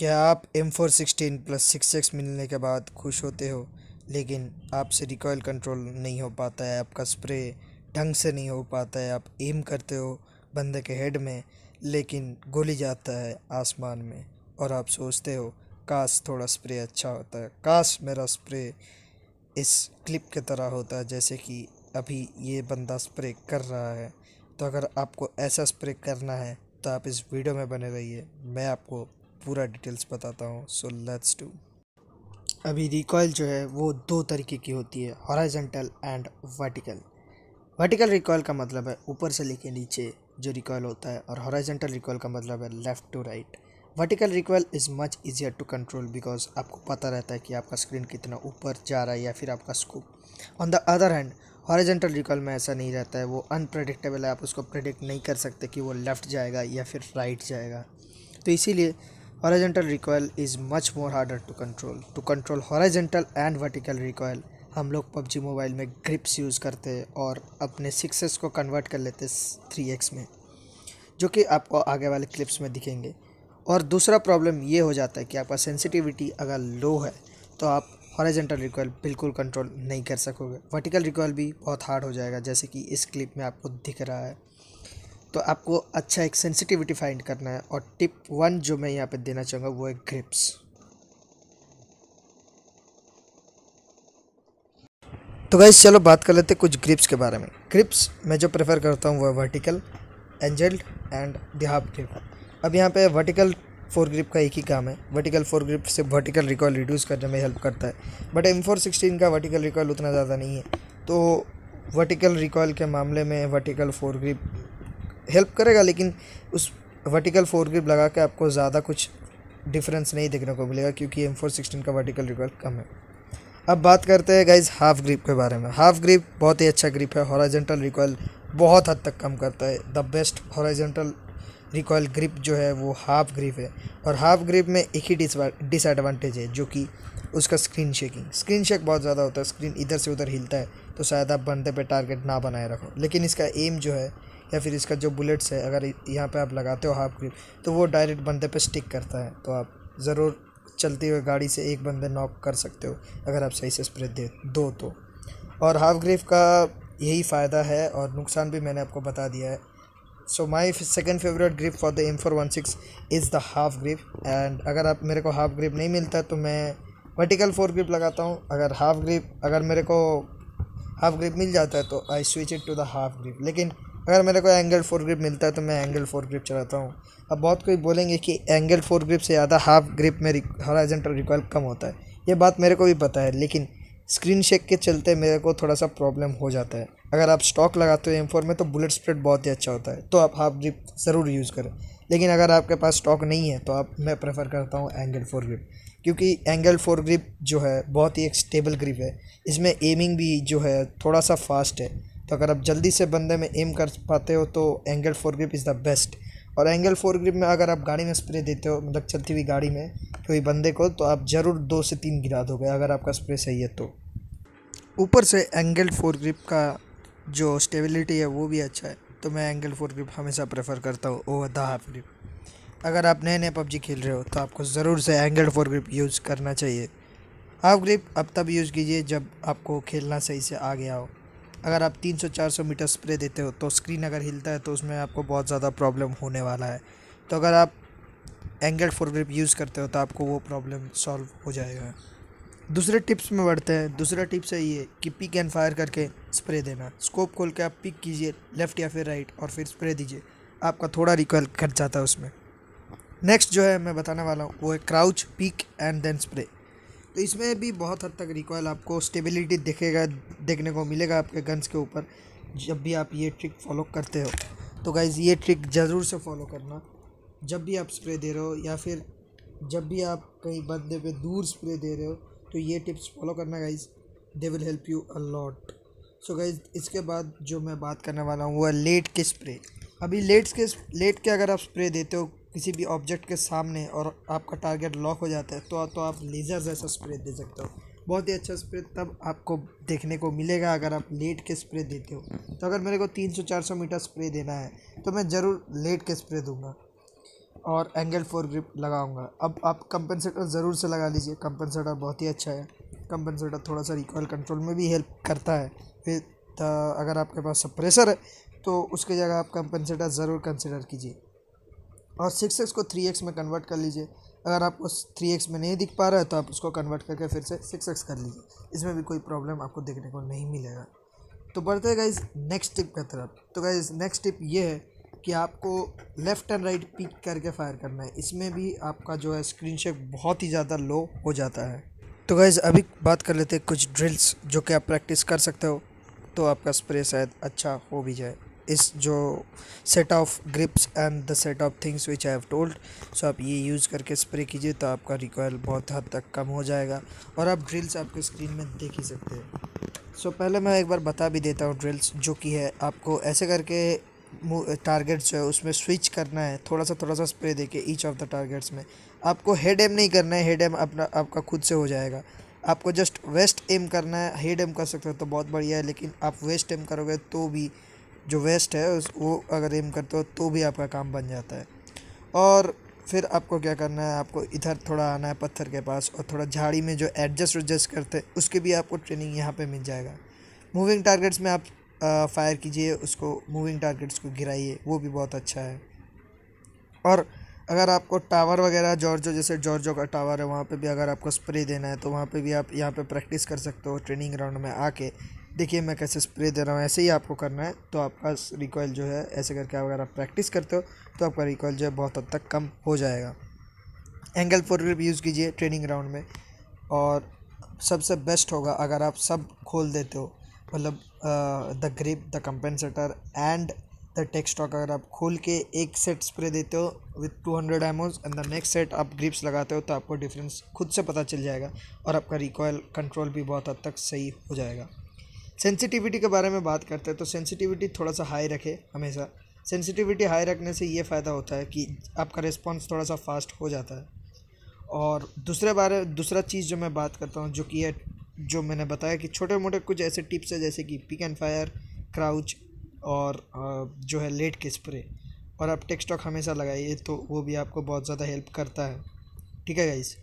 क्या आप M four sixteen plus six X मिलने के बाद खुश होते हो? लेकिन आपसे रिकॉयल कंट्रोल नहीं हो पाता है, आपका स्प्रे ढंग से नहीं हो पाता है, आप एम करते हो बंदे के हेड में, लेकिन गोली जाता है आसमान में और आप सोचते हो, काश थोड़ा स्प्रे अच्छा होता है। काश मेरा स्प्रे इस क्लिप की तरह होता है जैसे कि अभी ये बंदा स्प्रे कर रहा है। तो अगर आपको ऐसा स्प्रे करना है तो आप इस वीडियो में बने रहिए, मैं आपको पूरा डिटेल्स बताता हूँ सो लेट्स डू अभी रिकॉयल जो है, वो दो तरीके की होती है horizontal and vertical vertical recoil का मतलब है ऊपर से लेके नीचे जो रिकॉयल होता है, और हॉराइजेंटल रिकॉयल का मतलब है left to right vertical recoil is much easier to control because आपको पता रहता है कि आपका स्क्रीन कितना ऊपर जा रहा है या फिर आपका scope on the other hand horizontal recoil में ऐसा नहीं रहता है, वो अनप्रडिक्टेबल है, आप उसको प्रिडिक्ट नहीं कर सकते कि वो लेफ़्ट जाएगा या फिर राइट जाएगा. तो इसीलिए horizontal recoil is much more harder to control. To control horizontal and vertical recoil, हम लोग पबजी मोबाइल में ग्रिप्स यूज़ करते हैं और अपने सिक्सेस को कन्वर्ट कर लेते थ्री एक्स में, जो कि आपको आगे वाले क्लिप्स में दिखेंगे। और दूसरा प्रॉब्लम ये हो जाता है कि आपका सेंसिटिविटी अगर लो है तो आप हॉरिजेंटल रिकॉयल बिल्कुल कंट्रोल नहीं कर सकोगे। वर्टिकल रिकॉयल भी बहुत हार्ड हो जाएगा, जैसे कि इस क्लिप में आपको दिख रहा है। तो आपको अच्छा एक सेंसिटिविटी फाइंड करना है और टिप वन जो मैं यहाँ पे देना चाहूँगा वो है ग्रिप्स तो गाइस चलो बात कर लेते कुछ ग्रिप्स के बारे में। ग्रिप्स मैं जो प्रेफर करता हूँ वो है vertical angled and the half grip अब यहाँ पे वर्टिकल फोर ग्रिप का एक ही काम है। वर्टिकल फोर ग्रिप से वर्टिकल रिकॉल रिड्यूस करने में हेल्प करता है। बट एम फोर सिक्सटीन का वर्टिकल रिकॉल उतना ज़्यादा नहीं है। तो वर्टिकल रिकॉल के मामले में वर्टिकल फोर ग्रिप हेल्प करेगा, लेकिन उस वर्टिकल फोर ग्रिप लगा के आपको ज़्यादा कुछ डिफरेंस नहीं देखने को मिलेगा, क्योंकि एम फोर सिक्सटीन का वर्टिकल रिकॉल कम है। अब बात करते हैं गाइज़ हाफ़ ग्रिप के बारे में। हाफ़ ग्रिप बहुत ही अच्छा ग्रिप है हॉराजेंटल रिकॉयल बहुत हद तक कम करता है। The best horizontal recoil grip जो है वो हाफ़ ग्रिप है, और हाफ़ ग्रिप में एक ही डिसएडवांटेज है, जो कि उसका स्क्रीन शेकिंग स्क्रीन शेक बहुत ज़्यादा होता है स्क्रीन इधर से उधर हिलता है तो शायद आप बंदे पे टारगेट ना बनाए रखो। लेकिन इसका एम जो है या फिर इसका जो बुलेट्स है, अगर यहाँ पे आप लगाते हो हाफ़ ग्रिप तो वो डायरेक्ट बंदे पे स्टिक करता है। तो आप ज़रूर चलती हुई गाड़ी से एक बंदे नॉक कर सकते हो, अगर आप सही से स्प्रे दे, दो तो। और हाफ़ ग्रिप का यही फ़ायदा है और नुकसान भी मैंने आपको बता दिया है। So my second favourite grip for the M four one six is the half grip and अगर आप मेरे को हाफ़ ग्रिप नहीं मिलता तो मैं वर्टिकल फोर ग्रिप लगाता हूँ। अगर हाफ़ ग्रिप अगर मेरे को हाफ़ ग्रिप मिल जाता है तो I switch it to the half grip लेकिन अगर मेरे को एंगल फोर ग्रिप मिलता है तो मैं एंगल फोर ग्रिप चलाता हूँ। अब बहुत कोई बोलेंगे कि एंगल फोर ग्रिप से ज़्यादा हाफ़ ग्रिप में हॉराइजेंटल रिकॉयल कम होता है। ये बात मेरे को भी पता है, लेकिन स्क्रीन शेक के चलते मेरे को थोड़ा सा प्रॉब्लम हो जाता है। अगर आप स्टॉक लगाते हो एम फोर में तो बुलेट स्प्रेड बहुत ही अच्छा होता है तो आप हाफ़ ग्रिप ज़रूर यूज़ करें। लेकिन अगर आपके पास स्टॉक नहीं है तो आप, मैं प्रेफर करता हूँ एंगल फोर ग्रिप क्योंकि एंगल फोर ग्रिप जो है बहुत ही एक स्टेबल ग्रिप है। इसमें एमिंग भी जो है थोड़ा सा फास्ट है। तो अगर आप जल्दी से बंदे में एम कर पाते हो तो angle fore grip is the best और एंगल फोर ग्रिप में अगर आप गाड़ी में स्प्रे देते हो मतलब चलती हुई गाड़ी में, कोई बंदे को तो आप ज़रूर दो से तीन गिरा दोगे, अगर आपका स्प्रे सही है तो। ऊपर से एंगल फोर ग्रिप का जो स्टेबिलिटी है, वो भी अच्छा है। तो मैं एंगल फोर ग्रिप हमेशा प्रेफर करता हूँ ओवर द हाफ़ ग्रिप अगर आप नए नए पबजी खेल रहे हो तो आपको ज़रूर से एंगल फोर ग्रिप यूज़ करना चाहिए। हाफ़ ग्रिप अब तब यूज़ कीजिए जब आपको खेलना सही से आ गया हो अगर आप 300-400 मीटर स्प्रे देते हो तो स्क्रीन अगर हिलता है तो उसमें आपको बहुत ज़्यादा प्रॉब्लम होने वाला है। तो अगर आप एंगल फोर ग्रिप यूज़ करते हो तो आपको वो प्रॉब्लम सॉल्व हो जाएगा। दूसरे टिप्स में बढ़ते हैं। दूसरा टिप्स है ये कि पिक एंड फायर करके स्प्रे देना। स्कोप खोल के आप पिक कीजिए लेफ़्ट या फिर राइट और फिर स्प्रे दीजिए। आपका थोड़ा रिकॉयल घट जाता है उसमें। नेक्स्ट जो है, मैं बताने वाला हूँ, वो है crouch peek and then spray तो इसमें भी बहुत हद तक रिकॉयल आपको स्टेबिलिटी दिखेगा, देखने को मिलेगा आपके गन्स के ऊपर, जब भी आप ये ट्रिक फॉलो करते हो। तो गाइज़ ये ट्रिक ज़रूर से फॉलो करना। जब भी आप स्प्रे दे रहे हो या फिर जब भी आप कहीं बंदे पे दूर स्प्रे दे रहे हो तो ये टिप्स फॉलो करना guys they will help you a lot so guys इसके बाद जो मैं बात करने वाला हूँ, वो है लेट के स्प्रे अभी लेट्स के लेट के अगर आप स्प्रे देते हो किसी भी ऑब्जेक्ट के सामने और आपका टारगेट लॉक हो जाता है तो तो आप लेज़र जैसा स्प्रे दे सकते हो। बहुत ही अच्छा स्प्रे तब आपको देखने को मिलेगा अगर आप लेट के स्प्रे देते हो। तो अगर मेरे को 300-400 मीटर स्प्रे देना है तो मैं ज़रूर लेट के स्प्रे दूँगा और एंगल फोर ग्रिप लगाऊँगा। अब आप कंपनसेटर ज़रूर से लगा लीजिए। कंपनसेटर बहुत ही अच्छा है। कंपनसेटर थोड़ा सा रिकॉयल कंट्रोल में भी हेल्प करता है। फिर अगर आपके पास सप्रेसर है तो उसकी जगह आप कंपनसेटर ज़रूर कंसिडर कीजिए। और सिक्स एक्स को थ्री एक्स में कन्वर्ट कर लीजिए। अगर आपको थ्री एक्स में नहीं दिख पा रहा है तो आप उसको कन्वर्ट करके फिर से सिक्स एक्स कर लीजिए। इसमें भी कोई प्रॉब्लम आपको देखने को नहीं मिलेगा। तो बढ़ते हैं गाइज़ नेक्स्ट टिप की तरफ़। तो गाइज़ नेक्स्ट टिप ये है कि आपको लेफ़्ट एंड राइट पिक करके फायर करना है। इसमें भी आपका जो है स्क्रीन शेक बहुत ही ज़्यादा लो हो जाता है। तो गाइज़ अभी बात कर लेते हैं कुछ ड्रिल्स जो कि आप प्रैक्टिस कर सकते हो तो आपका स्प्रे शायद अच्छा हो भी जाए। इस जो set of grips and the set of things which I have told so आप ये यूज़ करके स्प्रे कीजिए तो आपका रिकॉयल बहुत हद तक कम हो जाएगा और आप ड्रिल्स आपके स्क्रीन में देख ही सकते हैं। सो so, पहले मैं एक बार बता भी देता हूँ ड्रिल्स जो कि है आपको ऐसे करके टारगेट्स जो है उसमें स्विच करना है थोड़ा सा थोड़ा सा स्प्रे दे के ईच ऑफ़ द टारगेट्स में। आपको हेड एम नहीं करना है हेड एम अपना आपका खुद से हो जाएगा। आपको जस्ट वेस्ट एम करना है हेड एम कर सकते हो तो बहुत बढ़िया है लेकिन आप वेस्ट एम करोगे तो भी जो वेस्ट है, उस वो अगर एम करते हो तो भी आपका काम बन जाता है। और फिर आपको क्या करना है, आपको इधर थोड़ा आना है पत्थर के पास, और थोड़ा झाड़ी में जो एडजस्ट एडजस्ट करते हैं, उसके भी आपको ट्रेनिंग यहाँ पे मिल जाएगा। मूविंग टारगेट्स में आप फायर कीजिए, उसको मूविंग टारगेट्स को गिराइए, वो भी बहुत अच्छा है। और अगर आपको टावर वगैरह जॉर्जो जैसे जॉर्जो का टावर है, वहाँ पे भी अगर आपको स्प्रे देना है तो वहाँ पे भी आप यहाँ पे प्रैक्टिस कर सकते हो ट्रेनिंग ग्राउंड में आके। देखिए मैं कैसे स्प्रे दे रहा हूँ, ऐसे ही आपको करना है। तो आपका रिकॉयल जो है, ऐसे करके अगर आप प्रैक्टिस करते हो तो आपका रिकॉयल जो है बहुत हद तक कम हो जाएगा। एंगल फोर ग्रिप यूज़ कीजिए ट्रेनिंग ग्राउंड में और सबसे बेस्ट होगा अगर आप सब खोल देते हो मतलब the grip the compensator and the tac stock अगर आप खोल के एक सेट स्प्रे देते हो with two hundred ammos and the next set आप ग्रिप्स लगाते हो तो आपको डिफरेंस खुद से पता चल जाएगा और आपका रिकॉयल कंट्रोल भी बहुत हद तक सही हो जाएगा। सेंसिटिविटी के बारे में बात करते हैं तो सेंसिटिविटी थोड़ा सा हाई रखे हमेशा। सेंसिटिविटी हाई रखने से ये फ़ायदा होता है कि आपका रिस्पॉन्स थोड़ा सा फास्ट हो जाता है। और दूसरे बारे, दूसरा चीज़ जो मैं बात करता हूँ, जो कि है, जो मैंने बताया कि छोटे मोटे कुछ ऐसे टिप्स है, जैसे कि पिक एंड फायर क्राउच और जो है लेट के स्प्रे और आप टेक्स्टॉक हमेशा लगाइए तो वो भी आपको बहुत ज़्यादा हेल्प करता है। ठीक है गाइस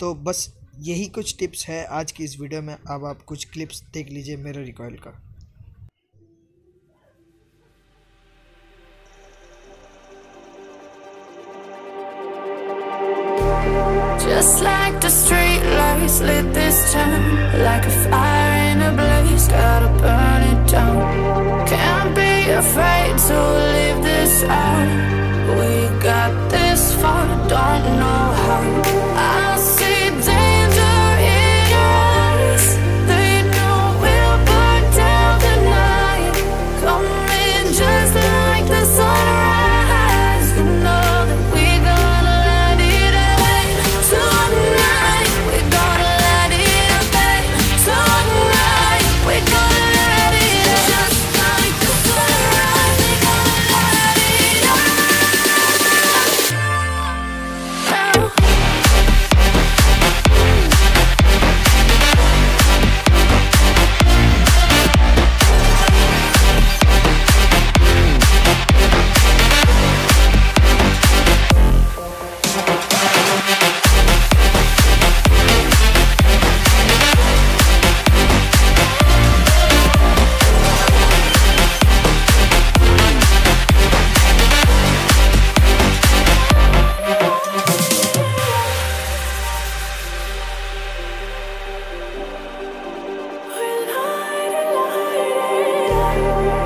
तो बस यही कुछ टिप्स है आज की इस वीडियो में अब आप कुछ क्लिप्स देख लीजिए मेरे रिकॉयल का Just like the street lights lit this town Like a fire in a blaze, gotta burn it down Can't be afraid to leave this out We got this far, don't know how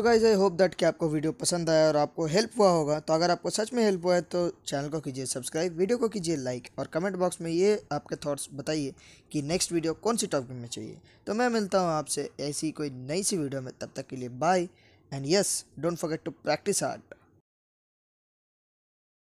Guys I hope that कि आपको video पसंद आया और आपको help हुआ होगा। तो अगर आपको सच में हेल्प हुआ है तो चैनल को कीजिए सब्सक्राइब वीडियो को कीजिए लाइक और कमेंट बॉक्स में ये आपके थॉट्स बताइए कि नेक्स्ट वीडियो कौन सी टॉपिक में चाहिए। तो मैं मिलता हूँ आपसे ऐसी कोई नई सी वीडियो में, तब तक के लिए bye and yes don't forget to practise hard